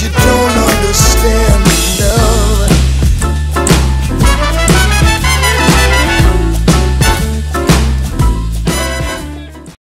you don't understand.